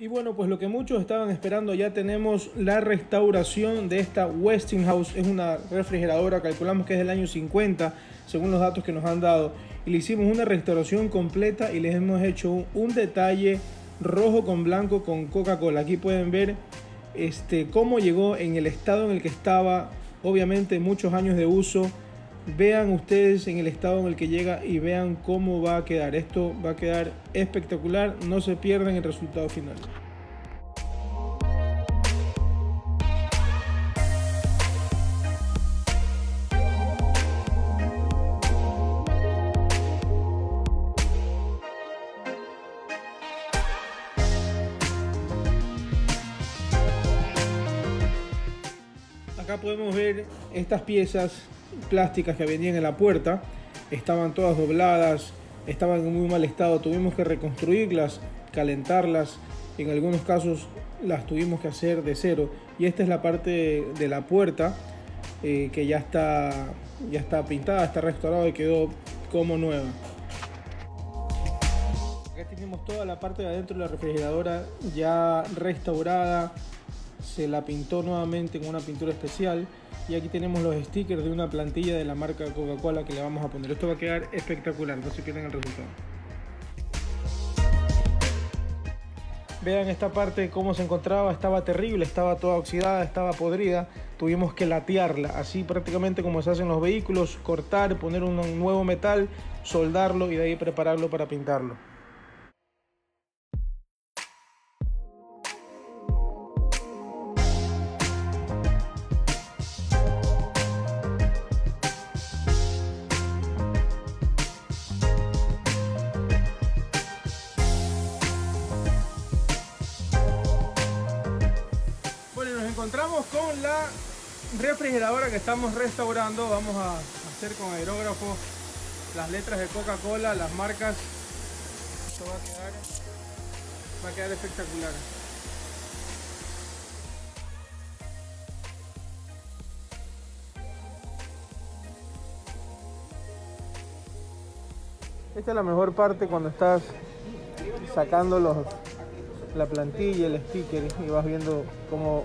Y bueno, pues lo que muchos estaban esperando, ya tenemos la restauración de esta Westinghouse. Es una refrigeradora, calculamos que es del año 50, según los datos que nos han dado. Y le hicimos una restauración completa y les hemos hecho un, un detalle rojo con blanco con Coca-Cola. Aquí pueden ver este, cómo llegó en el estado en el que estaba, obviamente muchos años de uso. Vean ustedes en el estado en el que llega y vean cómo va a quedar. Esto va a quedar espectacular, no se pierdan el resultado final. Acá podemos ver estas piezas plásticas que venían en la puerta. Estaban todas dobladas, estaban en muy mal estado. Tuvimos que reconstruirlas, calentarlas. En algunos casos las tuvimos que hacer de cero. Y esta es la parte de la puerta eh, que ya está, ya está pintada, está restaurada y quedó como nueva. Acá tenemos toda la parte de adentro de la refrigeradora ya restaurada, se la pintó nuevamente con una pintura especial y aquí tenemos los stickers de una plantilla de la marca Coca-Cola que le vamos a poner. Esto va a quedar espectacular, no se pierdan el resultado. Vean esta parte cómo se encontraba, estaba terrible, estaba toda oxidada, estaba podrida. Tuvimos que latearla, así prácticamente como se hacen los vehículos, cortar, poner un nuevo metal, soldarlo y de ahí prepararlo para pintarlo. Encontramos con la refrigeradora que estamos restaurando. Vamos a hacer con aerógrafo las letras de Coca-Cola, las marcas. Esto va a quedar, va a quedar espectacular. Esta es la mejor parte cuando estás sacando los, la plantilla, el sticker y vas viendo cómo,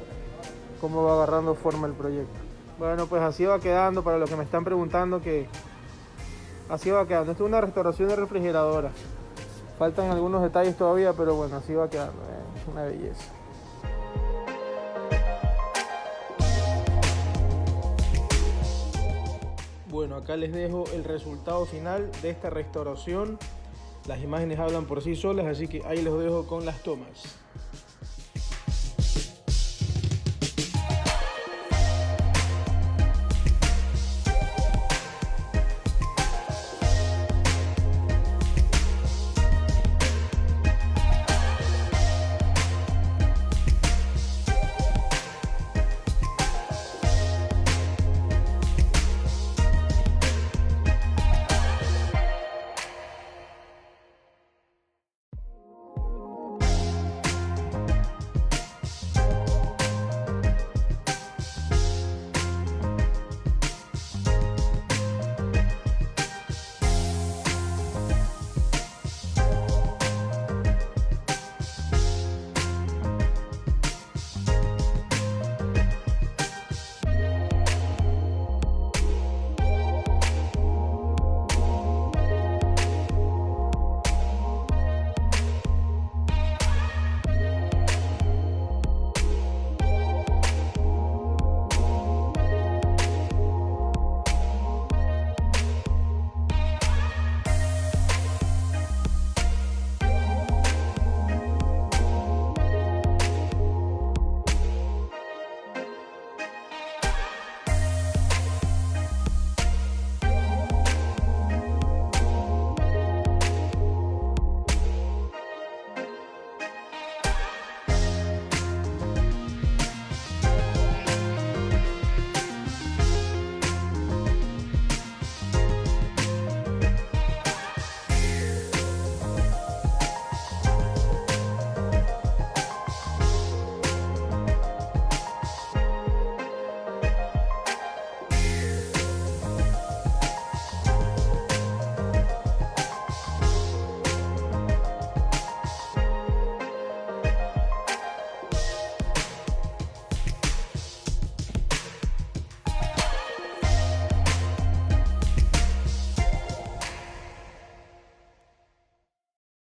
cómo va agarrando forma el proyecto. Bueno, pues así va quedando para los que me están preguntando que así va quedando. Esto es una restauración de refrigeradora. Faltan algunos detalles todavía, pero bueno, así va quedando. eh, Es una belleza. Bueno, acá les dejo el resultado final de esta restauración. Las imágenes hablan por sí solas, así que ahí los dejo con las tomas.